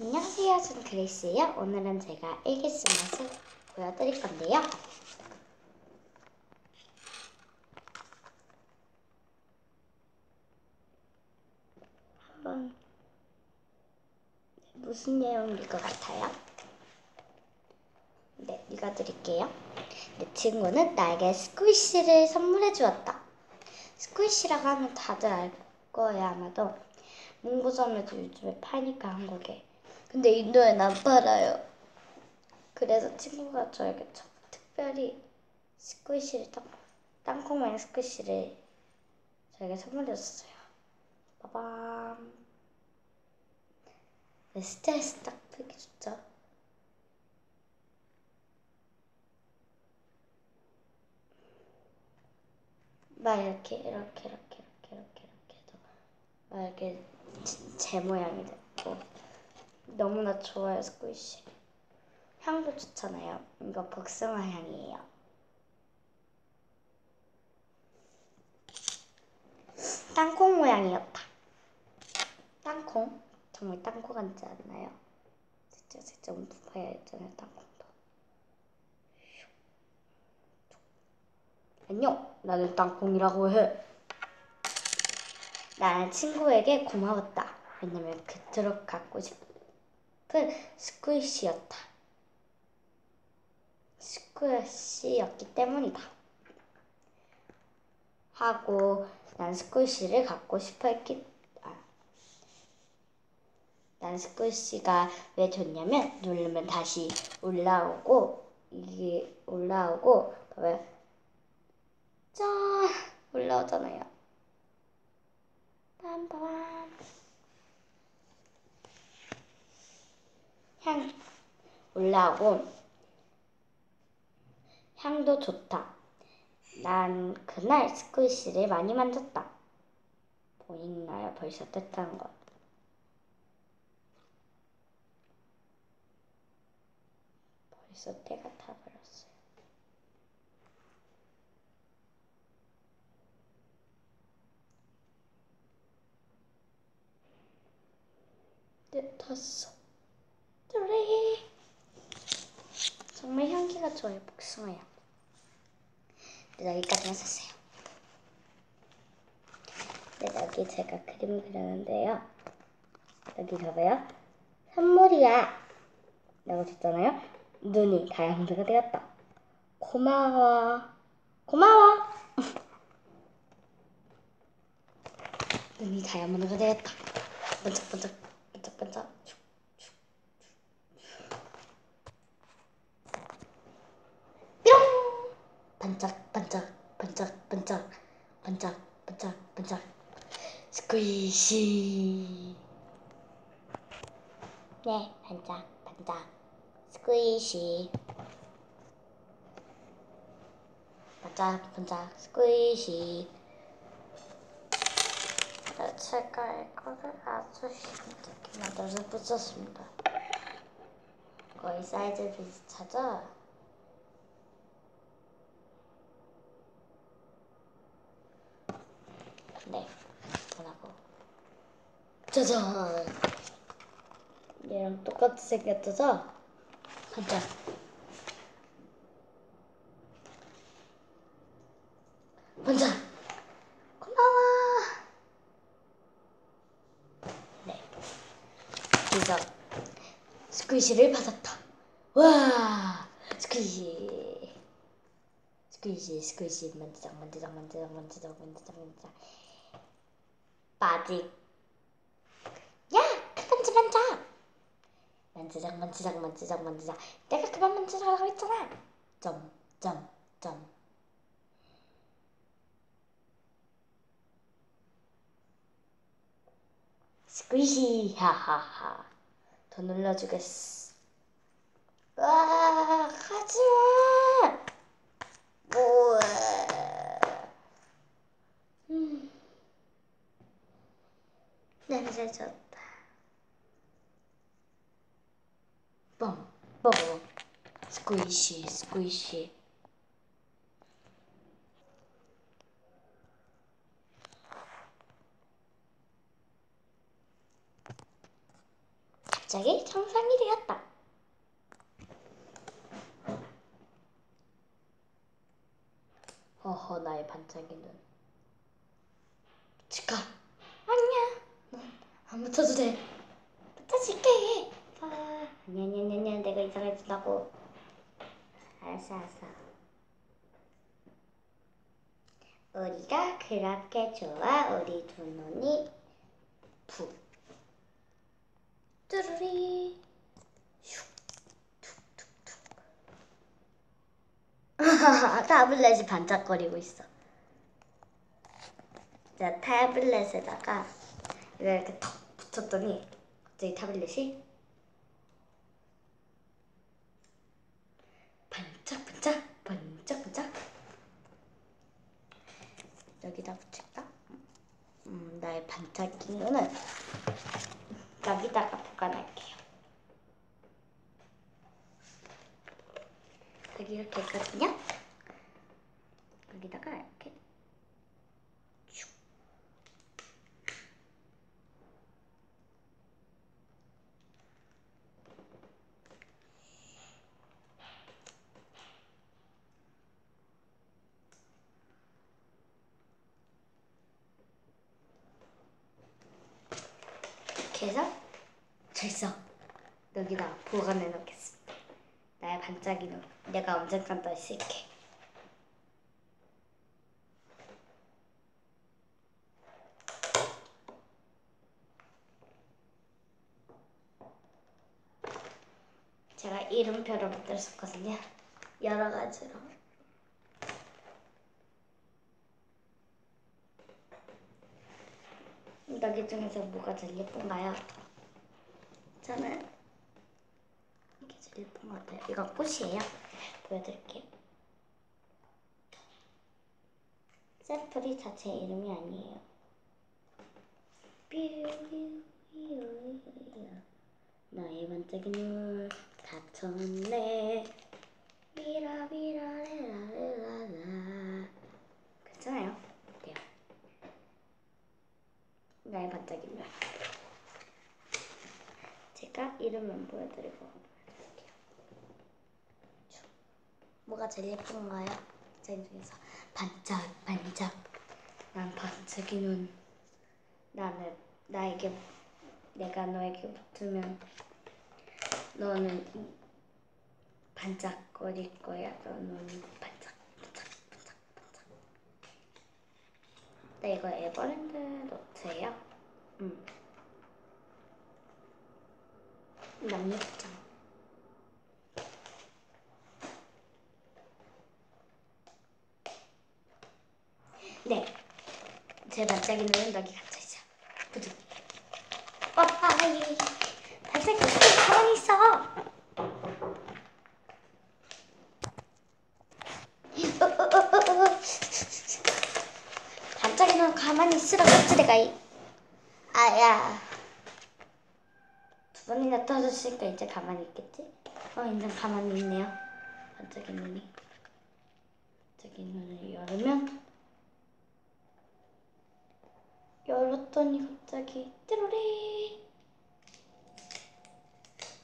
안녕하세요. 저는 그레이스예요. 오늘은 제가 일기 쓴 것을 보여드릴 건데요. 한번 무슨 내용일 것 같아요? 네, 읽어드릴게요. 내 친구는 나에게 스퀴시를 선물해 주었다. 스퀴시라고 하면 다들 알 거예요, 아마도. 문구점에도 요즘에 파니까 한국에. 근데 인도에는 안 팔아요. 그래서 친구가 저에게 참 특별히 스퀴시를 땅, 땅콩 모양 스퀴시를 저에게 선물해 줬어요. 빠밤. 네, 스트레스 딱 풀기 좋죠. 막 이렇게 이렇게 이렇게 이렇게 이렇게 이렇게 해도 막 이렇게 제, 제 모양이 됐고 너무나 좋아요 스퀴시 향도 좋잖아요. 이거 복숭아 향이에요. 땅콩 모양이었다. 땅콩? 정말 땅콩 같지 않나요? 진짜 진짜 엄청 봐야 했잖아요 땅콩도. 안녕! 나는 땅콩이라고 해. 나는 친구에게 고마웠다. 왜냐면 그토록 갖고 싶 은 스퀴시였다. 스퀴시였기 때문이다. 하고 난 스퀴시를 갖고 싶어 했기 아, 난 스퀴시가 왜 좋냐면 누르면 다시 올라오고 이게 올라오고 봐봐요 짠 올라오잖아요. 빰빰 향 올라오고 향도 좋다. 난 그날 스퀴시를 많이 만졌다. 보이나요? 벌써 뜯다는 거 벌써 때가 타버렸어요. 네, 탔어. 그래. 정말 향기가 좋아요, 복숭아야. 네, 여기까지만 샀어요. 네, 여기 제가 그림 그렸는데요. 여기 봐봐요. 선물이야. 라고 썼잖아요. 눈이 다이아몬드가 되었다. 고마워. 고마워. 눈이 다이아몬드가 되었다. 반짝반짝. 반짝반짝. 뿅! 반짝 반짝 반짝 반짝 반짝 반짝 반짝 squishy 네 반짝 반짝 squishy 반짝 반짝 squishy 네, 제가 이거를 아주 힘들게 만들어서 붙였습니다. 거의 사이즈 비슷하죠? 네? 짜잔! 얘랑 똑같이 생겼죠? 반짝. 반짝! 고마워! 네. 그래서 스퀴시를 받았다. 와! 스퀴시. squishy, squishy, 만지작, 만지작, 만지작, 만지작, 만지작, 만지작. 빠직. 야! 그만 좀 만져! 만지작, 만지작, 만지작, 만지작. 내가 그만 만지라고 했잖아! 점, 점, 점. squishy, 하하하. 더 눌러주겠어. 와, 하지마! 우와. 음. 냄새 좋다. 뻥, 뻥. 스퀴시, 스퀴시. 갑자기 정상이 되었다. 허허 나의 반짝이는 치카 아니야 넌안 붙어도 돼 붙어줄게 아, 아니야 아니야 아니야 아니야 내가 이상해진다고. 알았어 알았어. 우리가 그렇게 좋아 우리 두 눈이. 푹 뚜루리. 슉. 툭툭툭. 타블렛이 반짝거리고 있어. 자 타블렛에다가 이렇게 턱 붙였더니 갑자기 타블렛이 반짝반짝 반짝반짝 여기다 붙일까? 음, 나의 반짝이는 여기다가 보관할게요. 여기 이렇게 있거든요. 여기다가 이렇게 이렇게 해서 절서 여기다 보관해 놓겠습니다. 나의 반짝이는 내가 언젠간 더 쓸게. 제가 이름표를 만들었거든요. 여러 가지로. 여기 중에서 뭐가 제일 예쁜가요? 저는 이게 제일 예쁜 것 같아요. 이거 꽃이에요. 보여드릴게요. 샘플이 자체 이름이 아니에요. 나의 반짝이는 다쳤네. 미라 미라 레라 레라 라. 괜찮아요. 나의 반짝이는 제가 이름은 보여드리고. 쭉. 뭐가 제일 예쁜가요? 제 중에서 반짝 반짝 난 반짝이는 나는 나에게 내가 너에게 붙으면 너는 반짝거릴 거야. 너는 반짝 반짝 반짝 반짝. 네 이거 에버랜드 노트예요. 음. 너무 예쁘죠? 네. 제 반짝이는 여기. 부득. 어, 아, 예, 예. 반짝이 가만히 있어. 어, 어, 어, 어, 어. 반짝이는 가만히 있으라 내가 이. 아야. 두 번이나 떨어졌으니까 이제 가만히 있겠지? 어, 이제 가만히 있네요. 반짝이 눈이. 반짝이 눈을 열으면 열었더니 갑자기 띠로리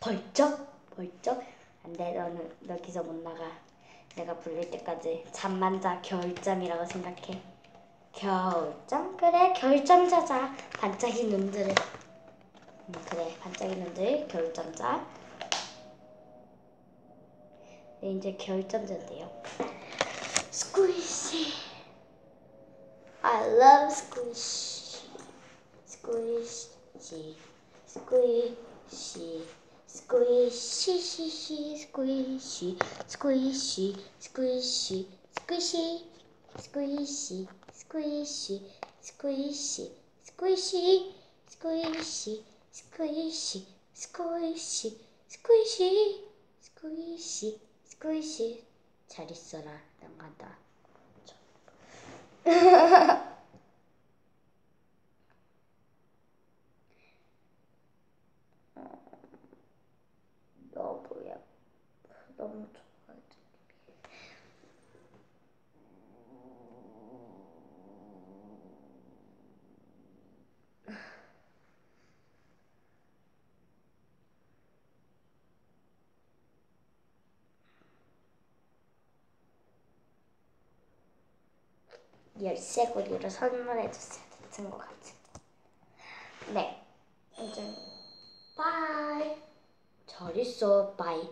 벌쩍 벌쩍 안돼 너는 여기서 못 나가 내가 부를 때까지 잠만 자 겨울잠이라고 생각해 겨울잠 그래 겨울잠 자자 반짝이 눈들을 음, 그래 반짝이 눈들 겨울잠 자 네, 이제 잔대요 스퀴시 I love squishy squishy squishy squishy squishy squishy squishy squishy squishy squishy squishy squishy squishy squishy squishy squishy squishy squishy 잘 있어라 난 간다 여보야 너무 좋아해 열쇠 고리로 선물해줬어야 됐던 것 같아요. 네, 이제 바이. 잘 있어, 바이.